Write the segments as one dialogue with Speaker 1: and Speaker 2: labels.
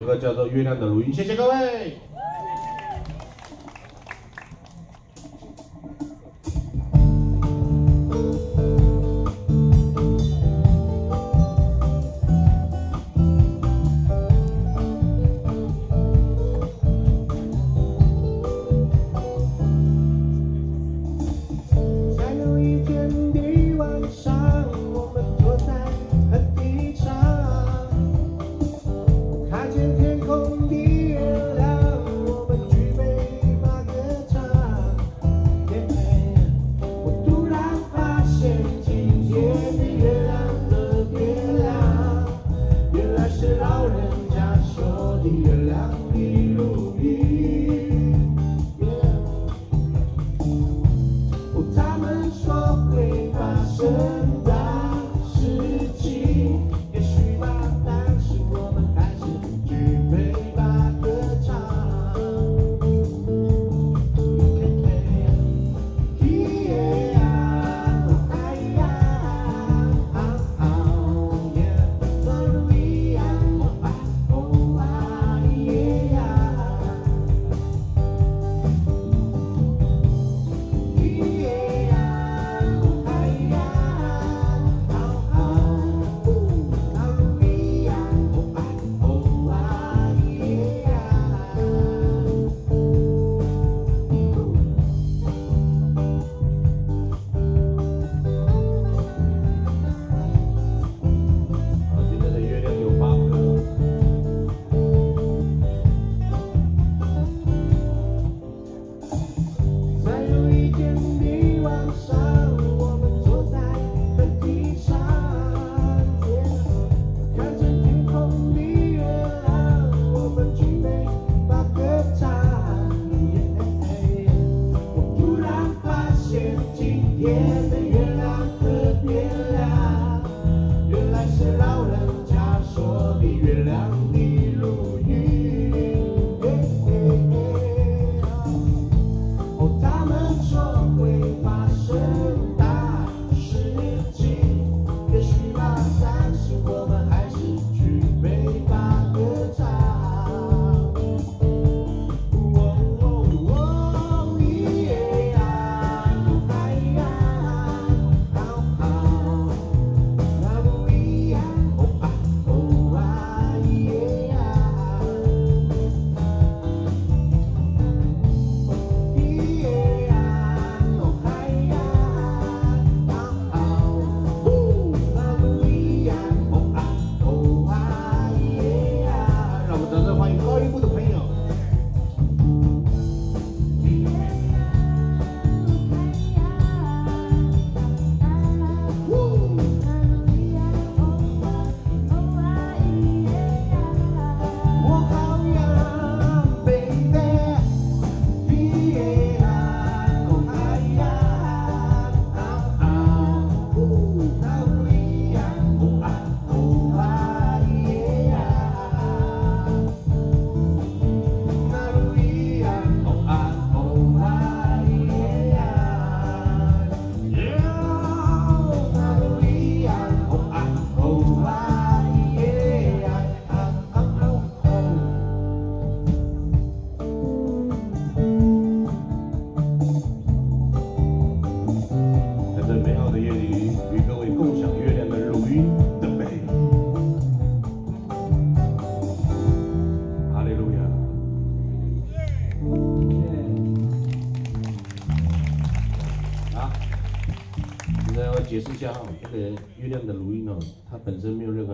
Speaker 1: 这个叫做《月亮的录音》，谢谢各位。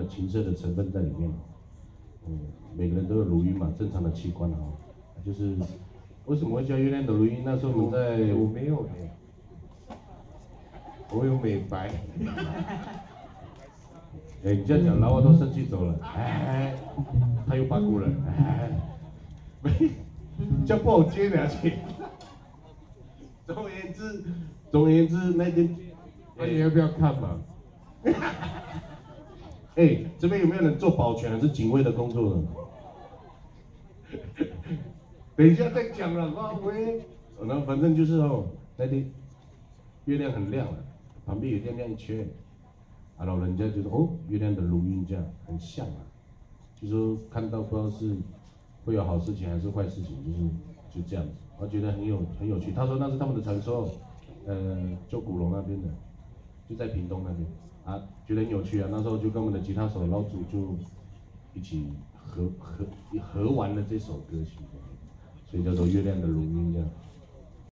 Speaker 1: 情色的成分在里面，嗯，每个人都有乳晕嘛，正常的器官哈，就是为什么会叫月亮的乳晕？那时候我们在
Speaker 2: 我没有，我有美白。
Speaker 1: 哎，你这样讲，老外都生气走了。哎，他又八股了。哎，没，叫不好接下去。总而言之，总而言之，那天，
Speaker 2: 那你要不要看嘛？
Speaker 1: 哎，这边有没有人做保全？是警卫的工作呢？等一下再讲了，阿威。那反正就是哦，那天月亮很亮了，旁边有点亮圈，啊，老人家就说哦，月亮的录音这样很像啊，就说看到不知道是会有好事情还是坏事情，就是就这样子，我觉得很有很有趣。他说那是他们的传说，呃，就古龙那边的，就在屏东那边啊，觉得很有趣啊。那时候就跟我们的吉他手老祖就一起合合合完了这首歌曲，所以叫做《月亮的录音》这样。